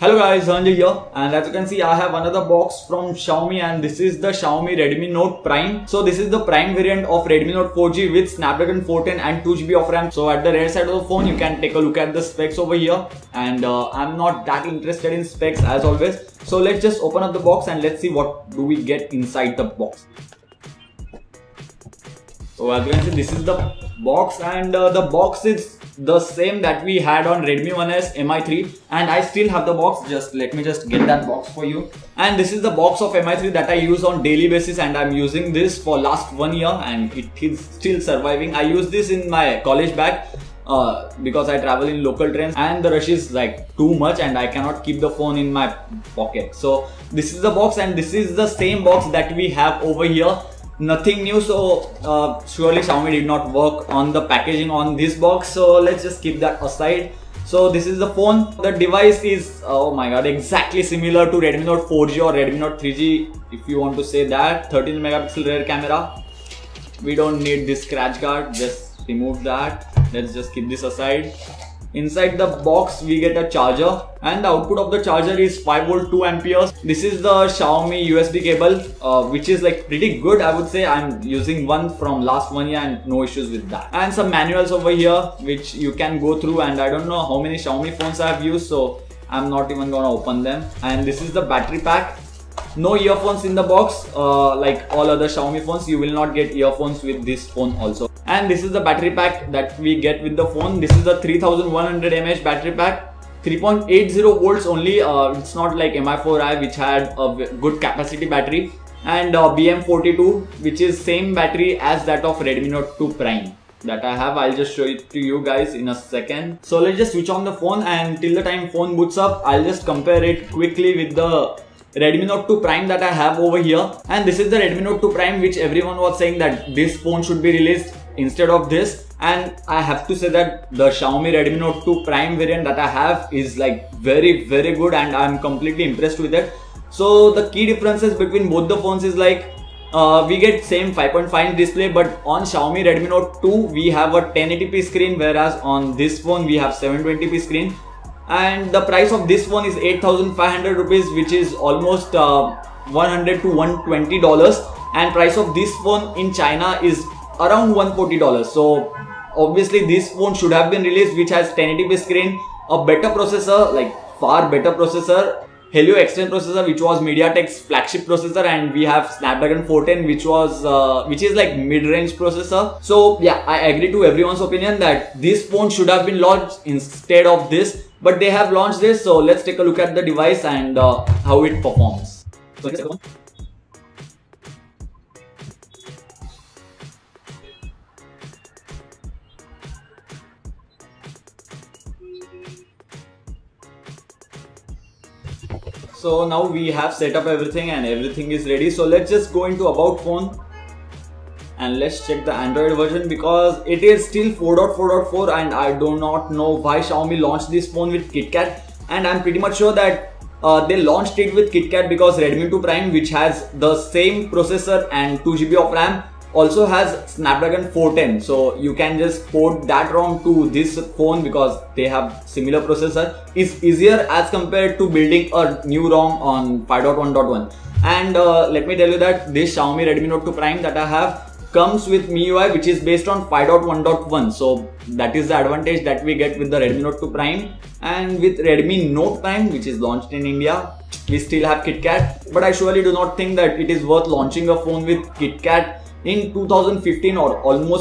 Hello guys, Sanjay here and as you can see I have another box from Xiaomi and this is the Xiaomi Redmi Note Prime. So this is the Prime variant of Redmi Note 4G with Snapdragon 410 and 2GB of RAM. So at the rear side of the phone you can take a look at the specs over here and uh, I'm not that interested in specs as always. So let's just open up the box and let's see what do we get inside the box. So as you can see this is the box and uh, the box is the same that we had on Redmi 1S MI3 and I still have the box. Just let me just get that box for you. And this is the box of MI3 that I use on daily basis and I'm using this for last one year and it is still surviving. I use this in my college bag uh, because I travel in local trains and the rush is like too much and I cannot keep the phone in my pocket. So this is the box and this is the same box that we have over here nothing new so uh, surely Xiaomi did not work on the packaging on this box so let's just keep that aside. So this is the phone. The device is oh my god exactly similar to Redmi Note 4G or Redmi Note 3G if you want to say that. 13 megapixel rear camera. We don't need this scratch guard. Just remove that. Let's just keep this aside Inside the box we get a charger and the output of the charger is 5 volt 2 amperes. This is the Xiaomi USB cable uh, which is like pretty good I would say. I'm using one from last one year and no issues with that. And some manuals over here which you can go through and I don't know how many Xiaomi phones I have used so I'm not even gonna open them. And this is the battery pack no earphones in the box uh, like all other Xiaomi phones you will not get earphones with this phone also and this is the battery pack that we get with the phone this is the 3100 mAh battery pack 3.80 volts only uh, it's not like mi4i which had a good capacity battery and uh, bm42 which is same battery as that of redmi note 2 prime that I have. I'll just show it to you guys in a second. So let's just switch on the phone and till the time phone boots up, I'll just compare it quickly with the Redmi Note 2 Prime that I have over here. And this is the Redmi Note 2 Prime which everyone was saying that this phone should be released instead of this. And I have to say that the Xiaomi Redmi Note 2 Prime variant that I have is like very very good and I'm completely impressed with it. So the key differences between both the phones is like uh, we get same 5.5 display but on Xiaomi Redmi Note 2 we have a 1080p screen whereas on this phone we have 720p screen and the price of this one is 8500 rupees which is almost uh, 100 to 120 dollars. And price of this phone in china is around 140 dollars. So obviously this phone should have been released which has 1080p screen a better processor like far better processor Helio X10 processor which was MediaTek's flagship processor and we have Snapdragon 410 which was uh, which is like mid-range processor. So yeah, I agree to everyone's opinion that this phone should have been launched instead of this but they have launched this so let's take a look at the device and uh, how it performs. So so now we have set up everything and everything is ready. So let's just go into about phone and let's check the android version because it is still 4.4.4 and i do not know why xiaomi launched this phone with kitkat. And i'm pretty much sure that uh, they launched it with KitKat because Redmi 2 Prime which has the same processor and 2GB of RAM also has Snapdragon 410 so you can just port that ROM to this phone because they have similar processor. It's easier as compared to building a new ROM on 5.1.1 and uh, let me tell you that this Xiaomi Redmi Note 2 Prime that I have comes with MIUI which is based on 5.1.1 so that is the advantage that we get with the Redmi Note 2 Prime. And with Redmi Note Prime which is launched in India we still have KitKat. But I surely do not think that it is worth launching a phone with KitKat in 2015 or almost